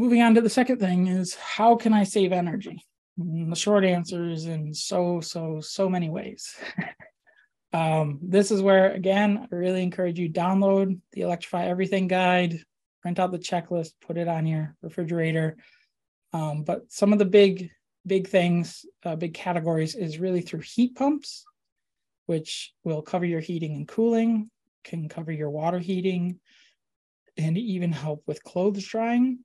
moving on to the second thing is how can I save energy? And the short answer is in so, so, so many ways. um, this is where, again, I really encourage you download the Electrify Everything guide, print out the checklist, put it on your refrigerator. Um, but some of the big, big things, uh, big categories is really through heat pumps, which will cover your heating and cooling, can cover your water heating, and even help with clothes drying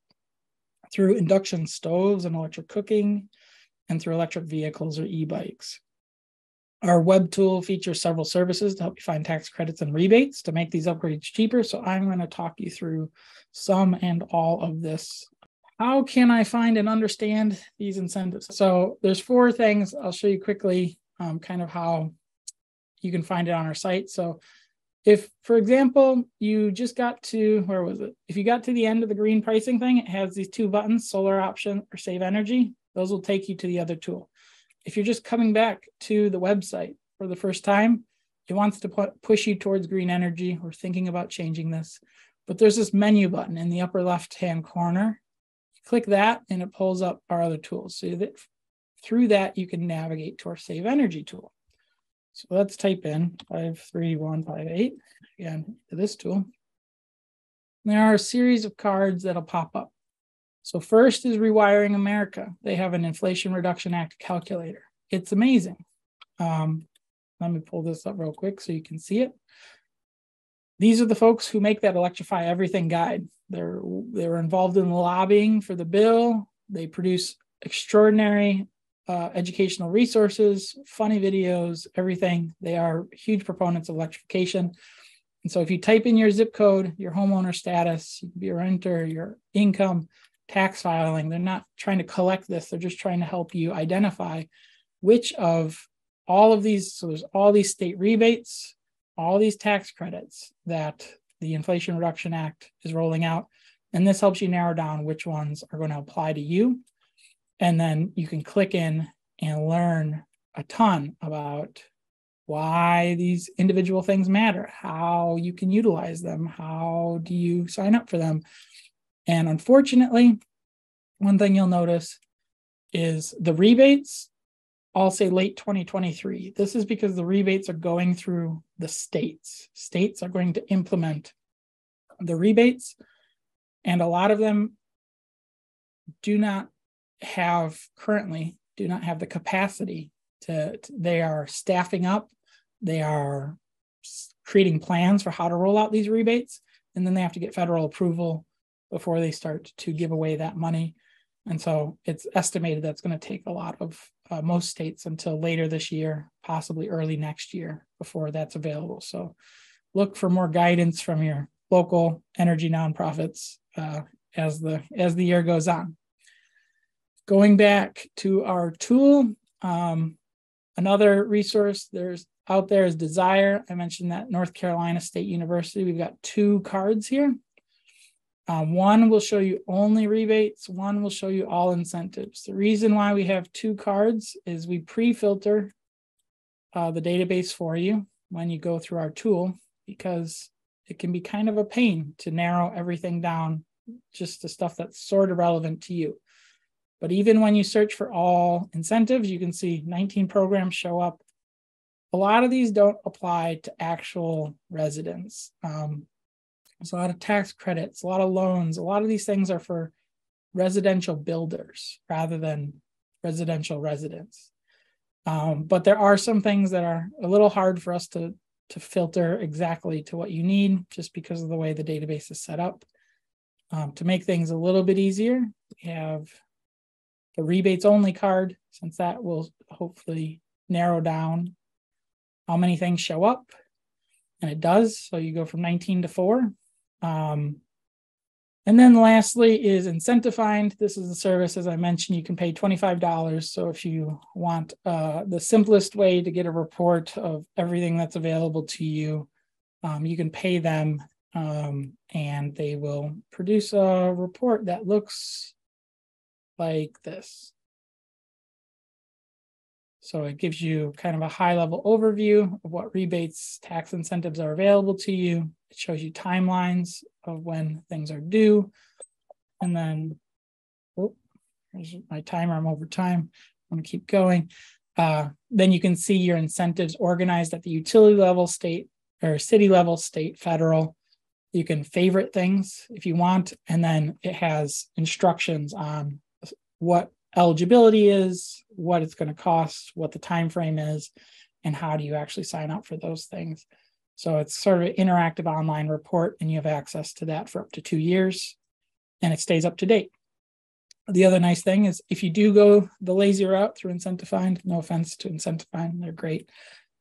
through induction stoves and electric cooking, and through electric vehicles or e bikes. Our web tool features several services to help you find tax credits and rebates to make these upgrades cheaper. So I'm going to talk you through some and all of this. How can I find and understand these incentives? So there's four things I'll show you quickly, um, kind of how you can find it on our site. So if, for example, you just got to, where was it? If you got to the end of the green pricing thing, it has these two buttons, solar option or save energy. Those will take you to the other tool. If you're just coming back to the website for the first time, it wants to push you towards green energy or thinking about changing this. But there's this menu button in the upper left-hand corner. Click that and it pulls up our other tools. So that through that, you can navigate to our save energy tool. So let's type in 53158 again to this tool. There are a series of cards that'll pop up. So first is Rewiring America. They have an Inflation Reduction Act calculator. It's amazing. Um, let me pull this up real quick so you can see it. These are the folks who make that Electrify Everything guide. They're they're involved in lobbying for the bill. They produce extraordinary uh, educational resources, funny videos, everything. They are huge proponents of electrification. And so if you type in your zip code, your homeowner status, your renter, your income, tax filing, they're not trying to collect this. They're just trying to help you identify which of all of these, so there's all these state rebates, all these tax credits that the Inflation Reduction Act is rolling out. And this helps you narrow down which ones are going to apply to you and then you can click in and learn a ton about why these individual things matter, how you can utilize them, how do you sign up for them. And unfortunately, one thing you'll notice is the rebates I'll say late 2023. This is because the rebates are going through the states. States are going to implement the rebates, and a lot of them do not have currently do not have the capacity to, to, they are staffing up they are creating plans for how to roll out these rebates and then they have to get federal approval before they start to give away that money. And so it's estimated that's going to take a lot of uh, most states until later this year possibly early next year before that's available. So look for more guidance from your local energy nonprofits uh, as the as the year goes on Going back to our tool, um, another resource there's out there is DSIRE. I mentioned that North Carolina State University. We've got two cards here. Um, one will show you only rebates, one will show you all incentives. The reason why we have two cards is we pre-filter uh, the database for you when you go through our tool because it can be kind of a pain to narrow everything down, just to stuff that's sort of relevant to you. But even when you search for all incentives, you can see 19 programs show up. A lot of these don't apply to actual residents. Um, there's a lot of tax credits, a lot of loans. A lot of these things are for residential builders rather than residential residents. Um, but there are some things that are a little hard for us to, to filter exactly to what you need just because of the way the database is set up. Um, to make things a little bit easier, we have the rebates only card, since that will hopefully narrow down how many things show up. And it does. So you go from 19 to 4. Um, and then lastly is Incentifind. This is a service, as I mentioned, you can pay $25. So if you want uh, the simplest way to get a report of everything that's available to you, um, you can pay them um, and they will produce a report that looks like this. So it gives you kind of a high level overview of what rebates, tax incentives are available to you. It shows you timelines of when things are due. And then There's my timer. I'm over time. I'm to keep going. Uh, then you can see your incentives organized at the utility level, state or city level, state, federal. You can favorite things if you want, and then it has instructions on what eligibility is, what it's going to cost, what the time frame is, and how do you actually sign up for those things. So it's sort of an interactive online report, and you have access to that for up to two years, and it stays up to date. The other nice thing is if you do go the lazy route through Incentifind, no offense to Incentifind, they're great.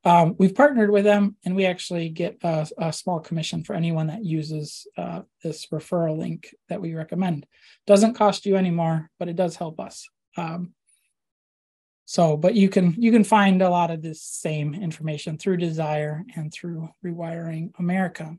Um, we've partnered with them and we actually get a, a small commission for anyone that uses uh, this referral link that we recommend. Doesn't cost you any more, but it does help us. Um, so, but you can you can find a lot of this same information through DSIRE and through Rewiring America.